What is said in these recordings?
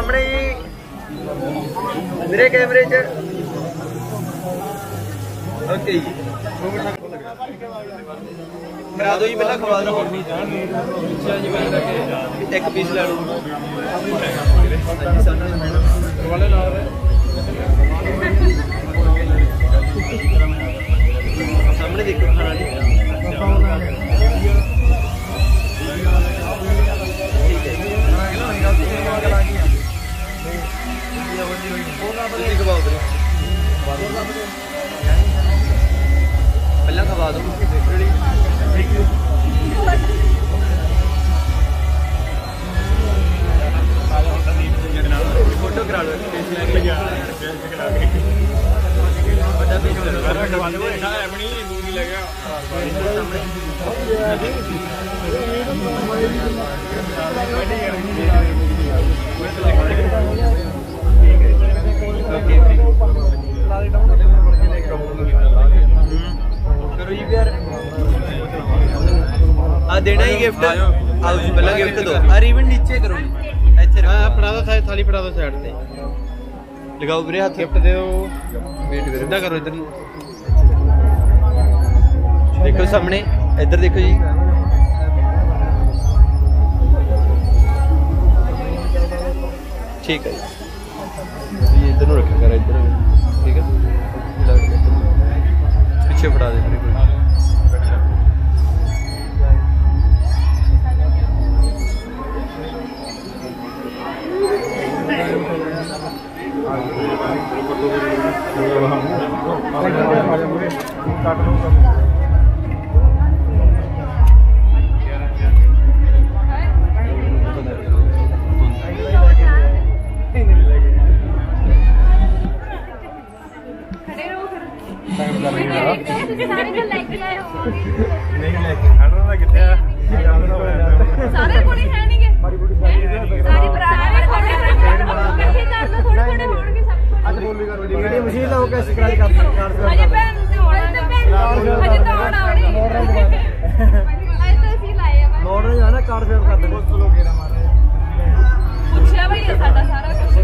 ਸਾਹਮਣੇ ਹੀ ਮੇਰੇ ਕੈਮਰੇ 'ਚ ਓਕੇ ਜੀ ਕਰਾ ਦਿਓ ਜੀ ਪਹਿਲਾਂ ਖਵਾ ਦਿਓ ਅੱਛਾ ਜੀ ਮੈਂ ਲੱਗੇ ਇੱਕ ਪੀਸ ਲੈ ਲਓ ਹਾਂਜੀ ਸਾਹਮਣੇ ਵਾਲੇ ਨਾਲ ਸਾਹਮਣੇ ਦੇਖੋ ਖਾਣਾ ਜੀ ਦੇਣਾ ਹੀ ਗਿਫਟ आओ जी पहला गिफ्ट दो अरे इवन नीचे करो ਇੱਥੇ ਹਾਂ ਫੜਾ ਦੋ ਥਾਲੀ ਥਾਲੀ ਫੜਾ ਦੋ ਸਾਈਡ ਤੇ। ਲਗਾਓ ਵੀਰੇ ਹੱਥ। ਗਿਫਟ ਦਿਓ। ਵੇਟ ਕਰੋ ਸਿੱਧਾ ਕਰੋ ਇਧਰ ਨੂੰ। देखो सामने इधर देखो जी ठीक है जी इधर नु रखा कर इधर ठीक है पीछे फटा दे काट लो ਤੁਸੀਂ ਸਾਰੇ ਨੂੰ ਲੈ ਕੇ ਆਏ ਹੋ। ਨਹੀਂ ਲੈ ਕੇ ਖੜਨਾ ਤਾਂ ਕਿੱਥੇ ਆ? ਜਾਣਾ ਹੋਇਆ ਸਾਰੇ ਕੋਲ ਹੀ? ਹੈ ਨਹੀਂਗੇ ਸਾਰੇ ਭਰਾ ਸਾਰੇ ਕੋਲੇ ਇਕੱਠੇ ਕਰ ਲਓ ਥੋੜੇ ਥੋੜੇ ਹੋਣਗੇ ਸਭ ਕੋਲ ਅੱਜ ਬੋਲੀ ਕਰੋ ਜੀ ਜਿਹੜੀ ਮਸ਼ੀਨ ਹੋ ਕੇ ਸਿਕਰਾਈ ਕਰ ਸਕਦੇ ਹਾਂ? ਅਜੇ ਭੈਣ ਤੇ ਹੋਣਾ ਤੇ ਭੈਣ ਅਜੇ ਤਾਂ ਹੋਣਾ ਹੋਣੀ ਅਜੇ ਤਾਂ ਅਸੀਂ ਲਾਏ ਆ ਨੋਟ ਜਾਣਾ ਕਾਰ ਫੇਵ ਕਰ ਦੇਣਾ। ਪੁੱਛਿਆ ਬਈ ਸਾਡਾ ਸਾਰਾ ਕੁਝ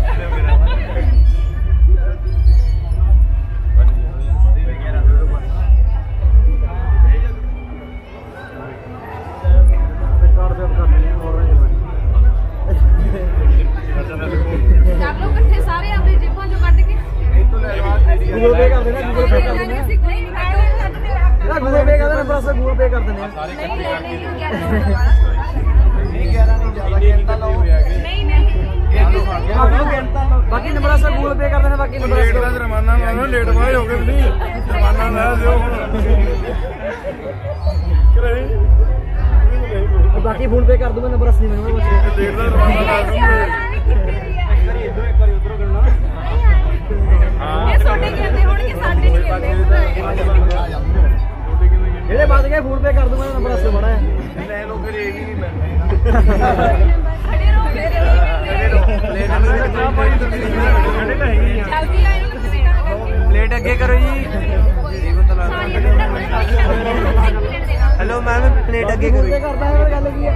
थोड़ा सा गूगल पे कर देने बाकी नंबर से गूगल पे कर देने बाकी नंबर लेट बाय हो ना दियो बाकी फ़ोन पे कर दूँगा नंबर असली मैं हाँ ये मैं फ़ोन पे कर दूँगा नंबर आपसे बड़ा है। ले लो फिर यही नहीं बैठना प्लेट अगे करो जी हेलो मैम प्लेट अगे करो करता है गल की है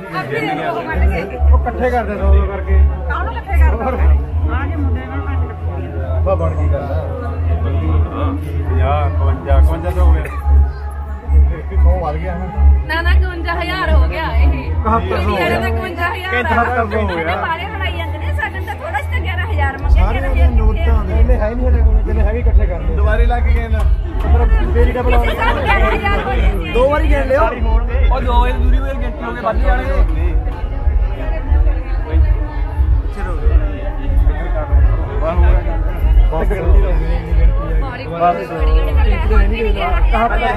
ਜਿੰਨ ਗਿਆ ਉਹ ਇਕੱਠੇ ਕਰ ਦੇ ਦੋ ਦੋ ਕਰਕੇ। ਕਾਹਨੂੰ ਇਕੱਠੇ ਕਰ ਆ ਜੇ ਮੁੰਡੇ ਨਾਲ ਕੱਟ ਰੱਖੋ ਬਾ ਬਣ ਗਈ ਗੱਲ। ਹਾਂ 50 55 ਹੋ ਗਿਆ। ਕੋ ਵੱਲ ਗਿਆ ਨਾ। ਨਾ 51000 ਹੋ ਗਿਆ ਇਹ। 71 ਹੋ ਗਿਆ। 71 ਹੋ ਗਿਆ। ਬਾਰੇ ਲੜਾਈ ਜਾਂਦੇ ਨੇ ਸਾਡੇ ਤਾਂ ਥੋੜਾ ਜਿਹਾ 11000 ਮੰਗਿਆ 11000 ਨੋਟਾਂ ਦੇ ਇਹਨੇ ਹੈ ਨਹੀਂ ਸਾਡੇ ਕੋਲ ਜਿਹਨੇ ਮੈਂ ਵੀ ਇਕੱਠੇ ਕਰ ਲਏ ਦੁਬਾਰੇ ਲੱਗ ਗਏ ਨਾ ਤੇਰੀ ਡਬਲ ਕਿਸੇ ਸਾਨੂੰ 11000 ਕੋਈ ਦੋ ਵਾਰੀ ਗਿਣ ਲਿਓ ਉਹ ਦੋ ਵਜੇ ਦੂਰੀ ਵਜੇ ਗਿਣਤੀ ਹੋ ਗਏ ਵੱਧ ਜਾਣਗੇ ਮਾੜੀ ਬੜੀ ਜਿਹੜੀ ਤਾਂ ਲੈ ਨਹੀਂ ਗਿਆ ਕਹਾਂ ਪਤਾ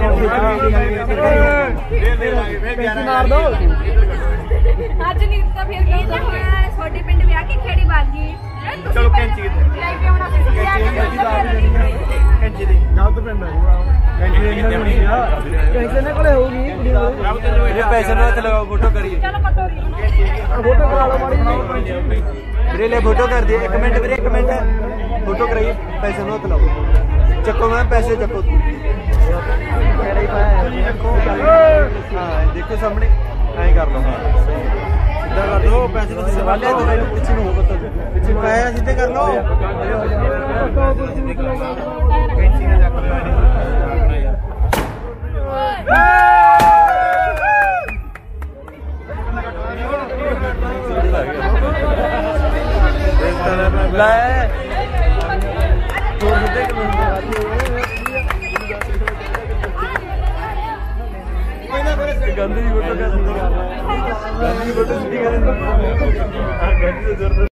ਦੇ ਦੇ ਲਾਂਗੇ ਫੇਰ 11 ਮਾਰ ਦੋ ਅੱਜ ਨਹੀਂ ਤਾਂ ਫਿਰ ਕੀ ਤਾਂ ਹੋਇਆ ਛੋਟੇ ਪਿੰਡ ਵਿਆਹ ਕੇ ਖੇੜੀ ਬਾਗੀ ਚਲੋ ਪਿੰਡ ਹੈ ਇਹਨਾਂ ਨੂੰ ਕੋਲੇ ਹੋਊਗੀ ਕੁੜੀ ਕੋਲੇ ਇਹ ਪੈਸੇ ਨਾਲ ਹੱਥ ਲਗਾਓ ਫੋਟੋ ਕਰੀਏ। ਫੋਟੋ ਕਰਾ ਲਓ ਮਾੜੀ ਜਿਹੀ। ਵੀਰੇ ਲੈ ਫੋਟੋ ਕਰ ਦੇ ਇੱਕ ਮਿੰਟ ਵੀਰੇ ਇੱਕ ਮਿੰਟ। ਫੋਟੋ ਕਰਾਈਏ। ਪੈਸੇ ਨੂੰ ਹੱਥ ਲਾਓ ਚੱਕੋ ਮੈਂ ਪੈਸੇ ਚੱਕੋ। ਮੇਰਾ ਹੀ ਦੇਖੋ ਸਾਹਮਣੇ। ਐਂ ਕਰ ਲਓ। ਹਾਂ ਸਿੱਧਾ ਕਰ ਲਓ ਪੈਸੇ ਤੁਸੀਂ ਸਵਾਲਿਆ ਤੋਂ ਪਿੱਛੇ ਨੂੰ ਹੋ ਬੱਤੋ ਪਿੱਛੇ ਨੂੰ ਆਇਆ ਸਿੱਧੇ ਕਰ ਲਓ। खुला है। गंदी फ़ोटो गंदी फ़ोटो गंदी